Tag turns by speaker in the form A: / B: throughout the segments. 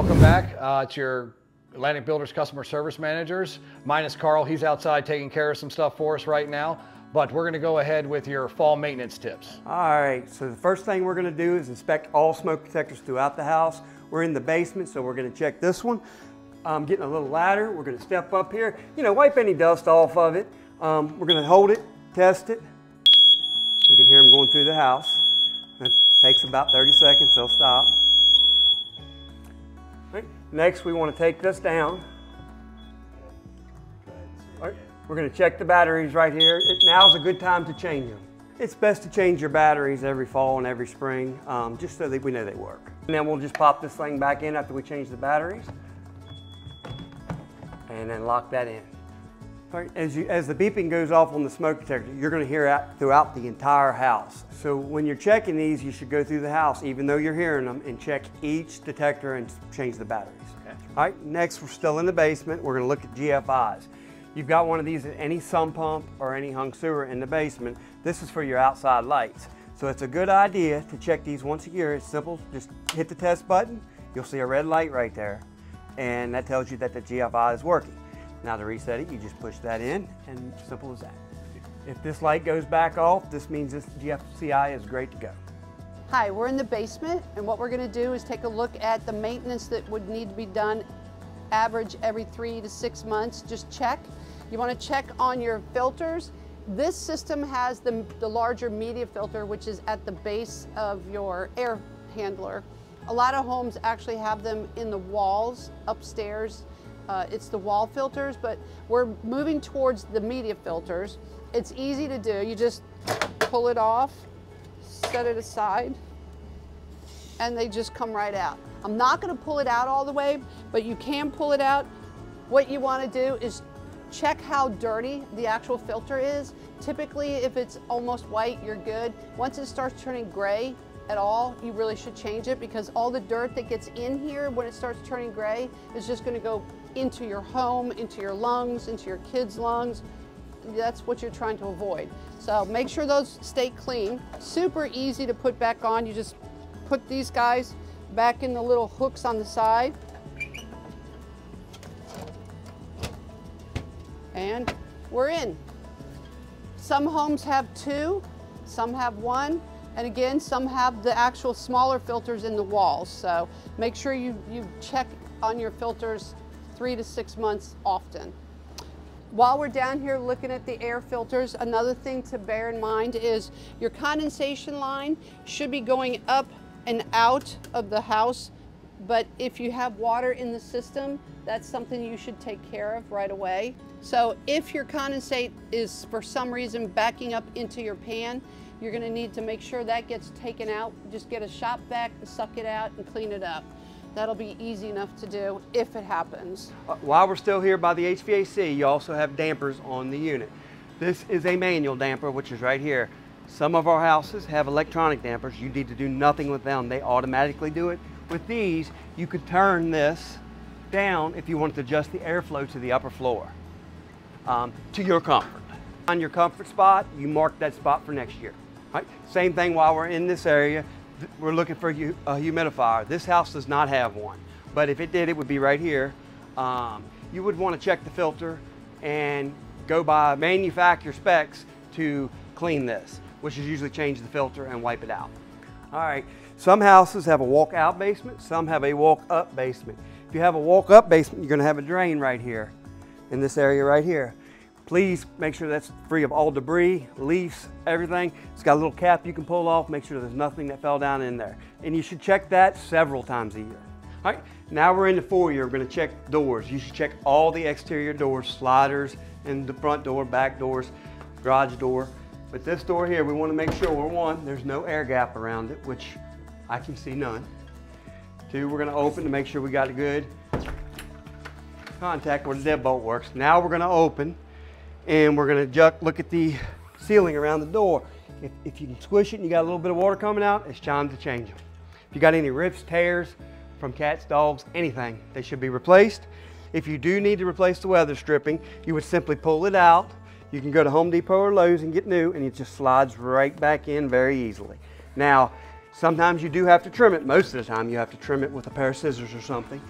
A: welcome back. Uh, it's your Atlantic Builders customer service managers, minus Carl. He's outside taking care of some stuff for us right now. But we're going to go ahead with your fall maintenance tips.
B: All right, so the first thing we're going to do is inspect all smoke detectors throughout the house. We're in the basement, so we're going to check this one. I'm getting a little ladder. We're going to step up here. You know, wipe any dust off of it. Um, we're going to hold it, test it. You can hear them going through the house. It takes about 30 seconds, they'll stop. Next, we want to take this down. We're going to check the batteries right here. Now's a good time to change them. It's best to change your batteries every fall and every spring, um, just so that we know they work. And then we'll just pop this thing back in after we change the batteries. And then lock that in. Right, as, you, as the beeping goes off on the smoke detector, you're going to hear it throughout the entire house. So when you're checking these, you should go through the house, even though you're hearing them, and check each detector and change the batteries. Okay. All right, next we're still in the basement. We're going to look at GFIs you've got one of these at any sump pump or any hung sewer in the basement, this is for your outside lights. So it's a good idea to check these once a year. It's simple, just hit the test button, you'll see a red light right there, and that tells you that the GFI is working. Now to reset it, you just push that in, and simple as that. If this light goes back off, this means this GFCI is great to go.
C: Hi, we're in the basement, and what we're gonna do is take a look at the maintenance that would need to be done average every three to six months, just check. You wanna check on your filters. This system has the, the larger media filter, which is at the base of your air handler. A lot of homes actually have them in the walls upstairs. Uh, it's the wall filters, but we're moving towards the media filters. It's easy to do. You just pull it off, set it aside, and they just come right out. I'm not gonna pull it out all the way, but you can pull it out. What you wanna do is check how dirty the actual filter is. Typically, if it's almost white, you're good. Once it starts turning gray at all, you really should change it because all the dirt that gets in here when it starts turning gray is just gonna go into your home, into your lungs, into your kids' lungs. That's what you're trying to avoid. So make sure those stay clean. Super easy to put back on. You just put these guys back in the little hooks on the side. And we're in. Some homes have two, some have one, and again, some have the actual smaller filters in the walls. So make sure you, you check on your filters three to six months often. While we're down here looking at the air filters, another thing to bear in mind is your condensation line should be going up and out of the house. But if you have water in the system, that's something you should take care of right away. So if your condensate is for some reason backing up into your pan, you're gonna need to make sure that gets taken out. Just get a shop vac, and suck it out and clean it up. That'll be easy enough to do if it happens.
B: Uh, while we're still here by the HVAC, you also have dampers on the unit. This is a manual damper, which is right here. Some of our houses have electronic dampers. You need to do nothing with them. They automatically do it. With these, you could turn this down if you wanted to adjust the airflow to the upper floor um, to your comfort. On your comfort spot, you mark that spot for next year. Right? Same thing while we're in this area, we're looking for a humidifier. This house does not have one, but if it did, it would be right here. Um, you would want to check the filter and go by manufacturer specs to clean this which is usually change the filter and wipe it out. All right, some houses have a walk-out basement, some have a walk-up basement. If you have a walk-up basement, you're gonna have a drain right here, in this area right here. Please make sure that's free of all debris, leaves, everything. It's got a little cap you can pull off, make sure there's nothing that fell down in there. And you should check that several times a year. All right, now we're in the foyer, we're gonna check doors. You should check all the exterior doors, sliders, and the front door, back doors, garage door. But this door here, we want to make sure, we're one, there's no air gap around it, which I can see none. Two, we're going to open to make sure we got a good contact where the deadbolt works. Now we're going to open and we're going to look at the sealing around the door. If, if you can squish it and you got a little bit of water coming out, it's time to change them. If you got any rips, tears from cats, dogs, anything, they should be replaced. If you do need to replace the weather stripping, you would simply pull it out, you can go to Home Depot or Lowe's and get new and it just slides right back in very easily. Now, Sometimes you do have to trim it. Most of the time you have to trim it with a pair of scissors or something.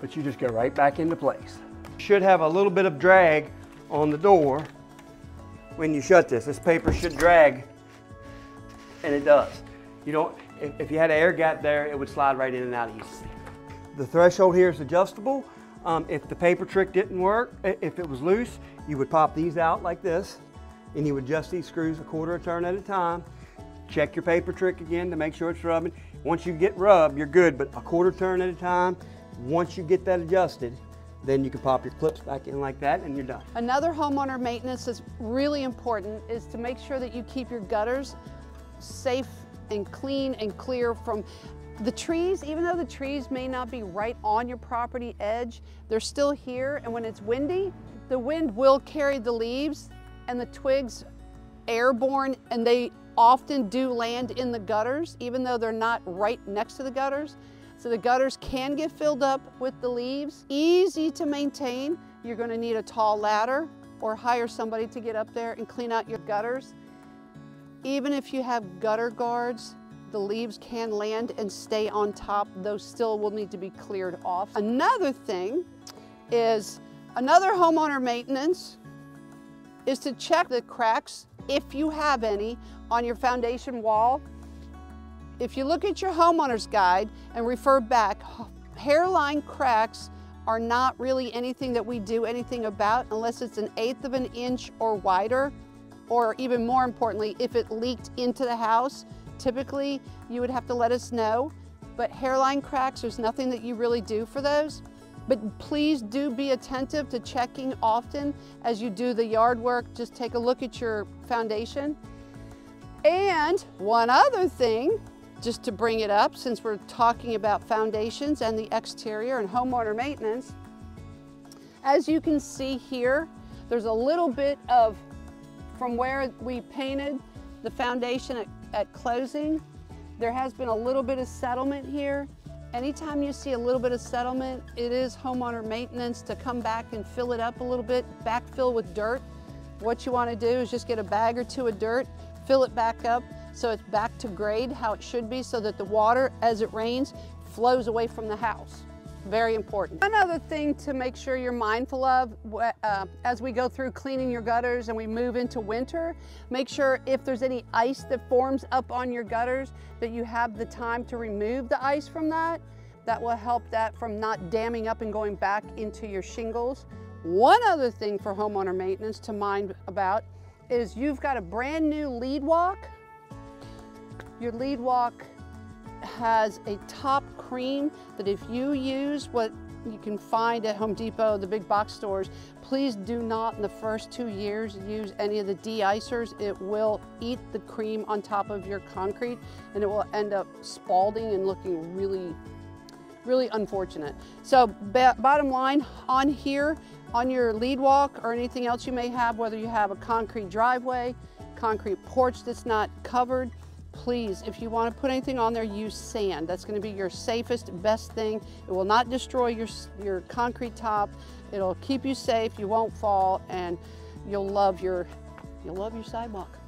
B: But you just go right back into place. Should have a little bit of drag on the door when you shut this. This paper should drag, and it does. You don't, if, if you had an air gap there, it would slide right in and out easily. The threshold here is adjustable. Um, if the paper trick didn't work, if it was loose, you would pop these out like this, and you would adjust these screws a quarter a turn at a time. Check your paper trick again to make sure it's rubbing. Once you get rubbed, you're good, but a quarter turn at a time. Once you get that adjusted, then you can pop your clips back in like that and you're done.
C: Another homeowner maintenance that's really important is to make sure that you keep your gutters safe and clean and clear from the trees, even though the trees may not be right on your property edge, they're still here. And when it's windy, the wind will carry the leaves and the twigs airborne and they often do land in the gutters, even though they're not right next to the gutters. So the gutters can get filled up with the leaves. Easy to maintain. You're gonna need a tall ladder or hire somebody to get up there and clean out your gutters. Even if you have gutter guards, the leaves can land and stay on top. Those still will need to be cleared off. Another thing is another homeowner maintenance is to check the cracks, if you have any, on your foundation wall if you look at your homeowner's guide and refer back, hairline cracks are not really anything that we do anything about unless it's an eighth of an inch or wider, or even more importantly, if it leaked into the house, typically you would have to let us know. But hairline cracks, there's nothing that you really do for those. But please do be attentive to checking often as you do the yard work. Just take a look at your foundation. And one other thing just to bring it up, since we're talking about foundations and the exterior and homeowner maintenance, as you can see here, there's a little bit of, from where we painted the foundation at, at closing, there has been a little bit of settlement here. Anytime you see a little bit of settlement, it is homeowner maintenance to come back and fill it up a little bit, backfill with dirt. What you want to do is just get a bag or two of dirt, fill it back up, so it's back to grade how it should be so that the water, as it rains, flows away from the house. Very important. Another thing to make sure you're mindful of uh, as we go through cleaning your gutters and we move into winter, make sure if there's any ice that forms up on your gutters that you have the time to remove the ice from that. That will help that from not damming up and going back into your shingles. One other thing for homeowner maintenance to mind about is you've got a brand new lead walk your lead walk has a top cream that if you use what you can find at Home Depot, the big box stores, please do not in the first two years use any of the de-icers. It will eat the cream on top of your concrete and it will end up spalling and looking really, really unfortunate. So bottom line on here, on your lead walk or anything else you may have, whether you have a concrete driveway, concrete porch that's not covered, please, if you want to put anything on there, use sand. That's going to be your safest, best thing. It will not destroy your, your concrete top. It'll keep you safe, you won't fall, and you'll love your, you'll love your sidewalk.